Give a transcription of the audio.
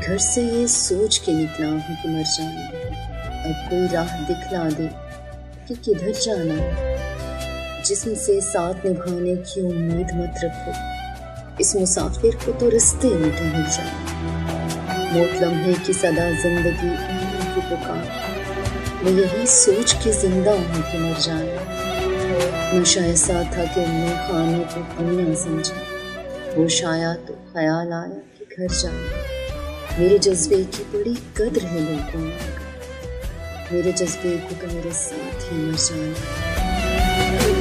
से ये सोच के निकला हूँ कि मर जाना अब कोई राह दिखला दे कि किधर जाना जिसम से साथ निभाने की उम्मीद मत रखो। इस मुसाफिर को तो रिश्ते में ठहर जाना मोट लम्हे की सदा ज़िंदगी की पुकार। मैं यही सोच के ज़िंदा हूँ कि मर जाना नशा ऐसा था कि उन्हें खाने को दुनिया समझा। वो शाया तो ख्याल आया कि घर जाना मेरे जज्बे की बड़ी कदर है लोगों। मेरे जज्बे को तो मेरे साथ ही मर जाना।